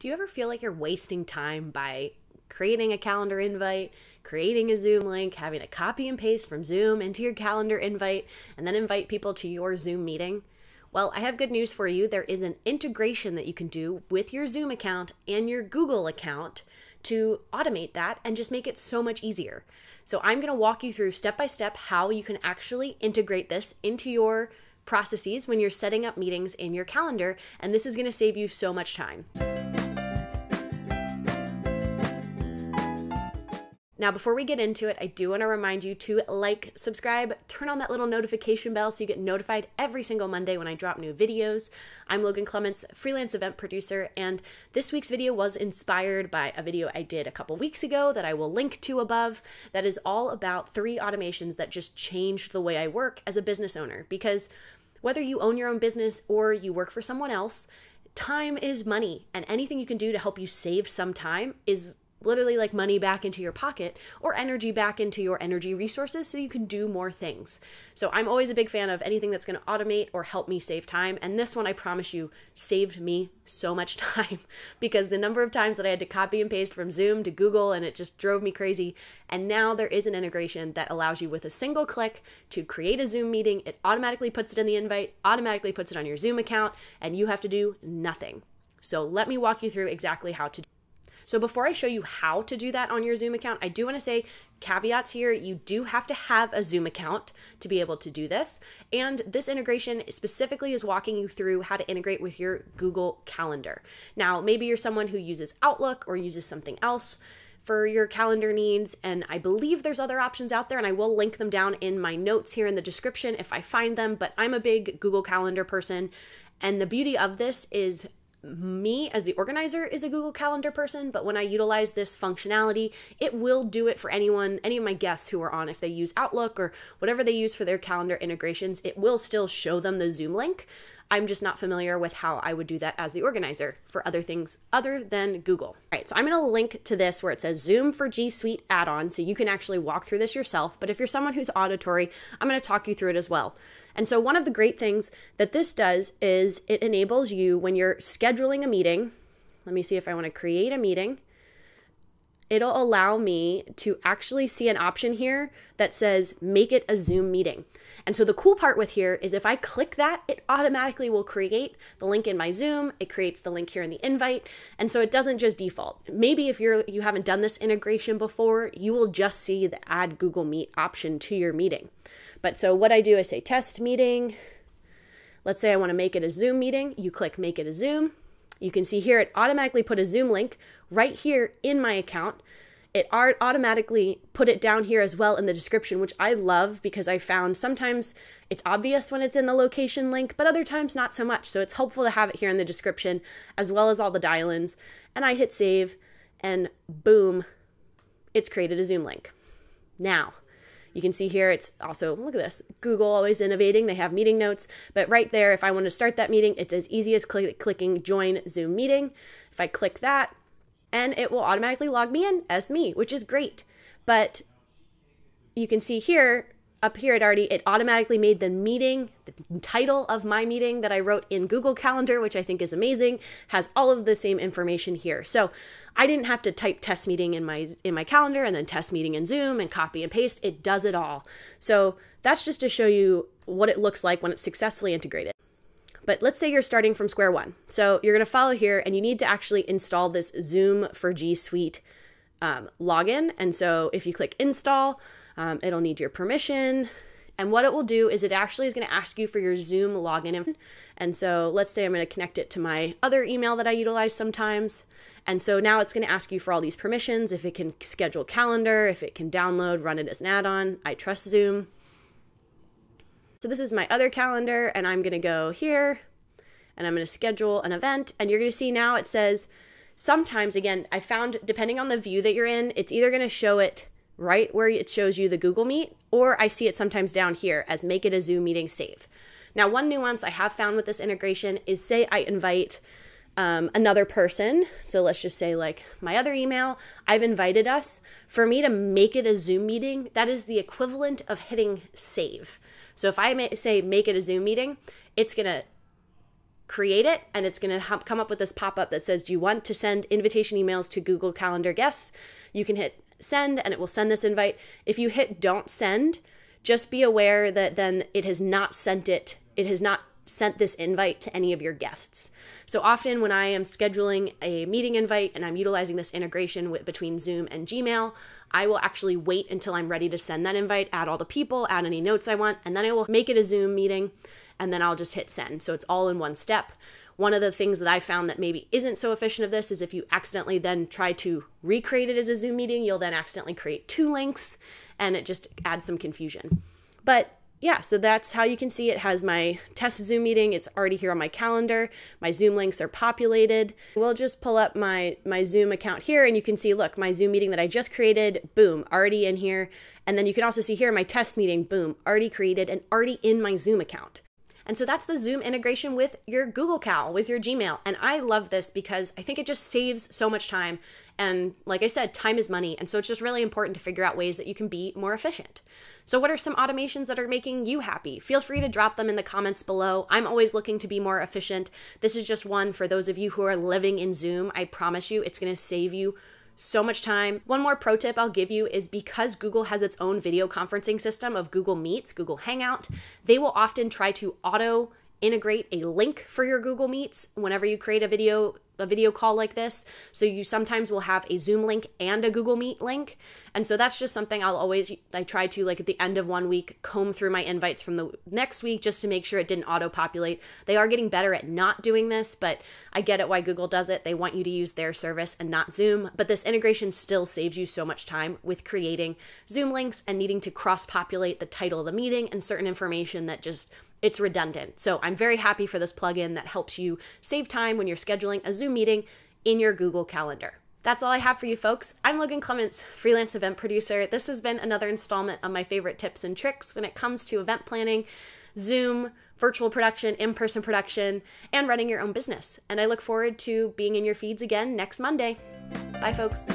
Do you ever feel like you're wasting time by creating a calendar invite, creating a Zoom link, having to copy and paste from Zoom into your calendar invite, and then invite people to your Zoom meeting? Well, I have good news for you. There is an integration that you can do with your Zoom account and your Google account to automate that and just make it so much easier. So, I'm going to walk you through step by step how you can actually integrate this into your processes when you're setting up meetings in your calendar, and this is going to save you so much time. Now, before we get into it, I do want to remind you to like, subscribe, turn on that little notification bell so you get notified every single Monday when I drop new videos. I'm Logan Clements, freelance event producer, and this week's video was inspired by a video I did a couple weeks ago that I will link to above that is all about three automations that just changed the way I work as a business owner. Because whether you own your own business or you work for someone else, time is money, and anything you can do to help you save some time is literally like money back into your pocket or energy back into your energy resources so you can do more things. So I'm always a big fan of anything that's going to automate or help me save time. And this one, I promise you, saved me so much time because the number of times that I had to copy and paste from Zoom to Google and it just drove me crazy. And now there is an integration that allows you with a single click to create a Zoom meeting. It automatically puts it in the invite, automatically puts it on your Zoom account, and you have to do nothing. So let me walk you through exactly how to do so before I show you how to do that on your Zoom account, I do want to say caveats here. You do have to have a Zoom account to be able to do this. And this integration specifically is walking you through how to integrate with your Google Calendar. Now, maybe you're someone who uses Outlook or uses something else for your calendar needs. And I believe there's other options out there, and I will link them down in my notes here in the description if I find them. But I'm a big Google Calendar person. And the beauty of this is me as the organizer is a Google Calendar person, but when I utilize this functionality, it will do it for anyone, any of my guests who are on. If they use Outlook or whatever they use for their calendar integrations, it will still show them the Zoom link. I'm just not familiar with how I would do that as the organizer for other things other than Google. All right, so I'm gonna link to this where it says Zoom for G Suite add on, so you can actually walk through this yourself. But if you're someone who's auditory, I'm gonna talk you through it as well. And so, one of the great things that this does is it enables you when you're scheduling a meeting. Let me see if I wanna create a meeting it'll allow me to actually see an option here that says make it a Zoom meeting. And so the cool part with here is if I click that, it automatically will create the link in my Zoom. It creates the link here in the invite. And so it doesn't just default. Maybe if you're you haven't done this integration before, you will just see the add Google Meet option to your meeting. But so what I do is say test meeting. Let's say I want to make it a Zoom meeting. You click make it a Zoom. You can see here it automatically put a Zoom link right here in my account it automatically put it down here as well in the description, which I love because I found sometimes it's obvious when it's in the location link, but other times not so much. So it's helpful to have it here in the description as well as all the dial ins. And I hit save, and boom, it's created a Zoom link. Now, you can see here it's also, look at this, Google always innovating. They have meeting notes, but right there, if I want to start that meeting, it's as easy as cl- clicking join Zoom meeting. If I click that, and it will automatically log me in as me, which is great. But you can see here, up here, it already, it automatically made the meeting, the title of my meeting that I wrote in Google Calendar, which I think is amazing, has all of the same information here. So I didn't have to type test meeting in my in my calendar and then test meeting in Zoom and copy and paste. It does it all. So that's just to show you what it looks like when it's successfully integrated. But let's say you're starting from square one. So you're going to follow here and you need to actually install this Zoom for G Suite um, login. And so if you click install, um, it'll need your permission. And what it will do is it actually is going to ask you for your Zoom login info. And so let's say I'm going to connect it to my other email that I utilize sometimes. And so now it's going to ask you for all these permissions if it can schedule calendar, if it can download, run it as an add on. I trust Zoom. So this is my other calendar and I'm going to go here and I'm going to schedule an event and you're going to see now it says sometimes again I found depending on the view that you're in it's either going to show it right where it shows you the Google Meet or I see it sometimes down here as make it a Zoom meeting save. Now one nuance I have found with this integration is say I invite um, another person. So let's just say, like my other email, I've invited us. For me to make it a Zoom meeting, that is the equivalent of hitting save. So if I say make it a Zoom meeting, it's going to create it and it's going to come up with this pop up that says, Do you want to send invitation emails to Google Calendar guests? You can hit send and it will send this invite. If you hit don't send, just be aware that then it has not sent it, it has not sent this invite to any of your guests. So often when I am scheduling a meeting invite and I'm utilizing this integration with, between Zoom and Gmail, I will actually wait until I'm ready to send that invite, add all the people, add any notes I want, and then I will make it a Zoom meeting and then I'll just hit send. So it's all in one step. One of the things that I found that maybe isn't so efficient of this is if you accidentally then try to recreate it as a Zoom meeting, you'll then accidentally create two links and it just adds some confusion. But yeah, so that's how you can see it has my test Zoom meeting. It's already here on my calendar. My Zoom links are populated. We'll just pull up my my Zoom account here and you can see look, my Zoom meeting that I just created, boom, already in here. And then you can also see here my test meeting, boom, already created and already in my Zoom account. And so that's the Zoom integration with your Google Cal, with your Gmail. And I love this because I think it just saves so much time. And like I said, time is money. And so it's just really important to figure out ways that you can be more efficient. So, what are some automations that are making you happy? Feel free to drop them in the comments below. I'm always looking to be more efficient. This is just one for those of you who are living in Zoom. I promise you, it's going to save you so much time. One more pro tip I'll give you is because Google has its own video conferencing system of Google Meets, Google Hangout, they will often try to auto integrate a link for your Google Meets whenever you create a video a video call like this. So you sometimes will have a Zoom link and a Google Meet link. And so that's just something I'll always I try to like at the end of one week comb through my invites from the next week just to make sure it didn't auto populate. They are getting better at not doing this, but I get it why Google does it. They want you to use their service and not Zoom, but this integration still saves you so much time with creating Zoom links and needing to cross populate the title of the meeting and certain information that just it's redundant. So I'm very happy for this plugin that helps you save time when you're scheduling a Zoom meeting in your Google Calendar. That's all I have for you folks. I'm Logan Clements, freelance event producer. This has been another installment of my favorite tips and tricks when it comes to event planning, Zoom, virtual production, in person production, and running your own business. And I look forward to being in your feeds again next Monday. Bye, folks.